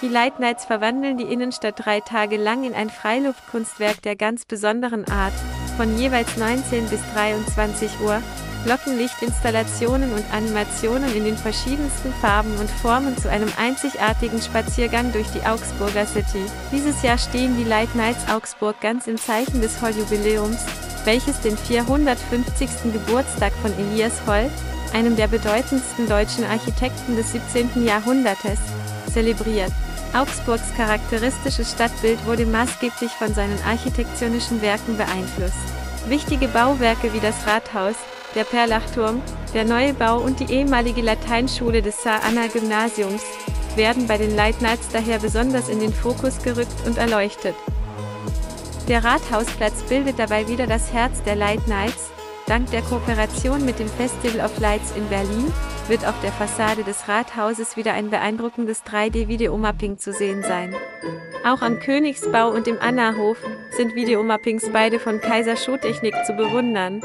Die Light Nights verwandeln die Innenstadt drei Tage lang in ein Freiluftkunstwerk der ganz besonderen Art, von jeweils 19 bis 23 Uhr, Glockenlichtinstallationen und Animationen in den verschiedensten Farben und Formen zu einem einzigartigen Spaziergang durch die Augsburger City. Dieses Jahr stehen die Light Nights Augsburg ganz im Zeichen des Holl-Jubiläums, welches den 450. Geburtstag von Elias Holl, einem der bedeutendsten deutschen Architekten des 17. Jahrhunderts, zelebriert. Augsburgs charakteristisches Stadtbild wurde maßgeblich von seinen architektonischen Werken beeinflusst. Wichtige Bauwerke wie das Rathaus, der Perlachturm, der neue Bau und die ehemalige Lateinschule des Saar-Anna-Gymnasiums werden bei den Light Nights daher besonders in den Fokus gerückt und erleuchtet. Der Rathausplatz bildet dabei wieder das Herz der Light Nights, Dank der Kooperation mit dem Festival of Lights in Berlin wird auf der Fassade des Rathauses wieder ein beeindruckendes 3D-Videomapping zu sehen sein. Auch am Königsbau und im Annahof sind Videomappings beide von Kaiser Schuhtechnik zu bewundern.